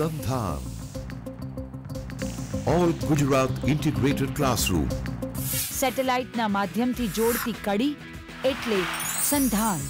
સંધાન all Gujarat integrated classroom સેટેલાઇટના માધ્યમથી જોડતી કડી એટલે સંધાન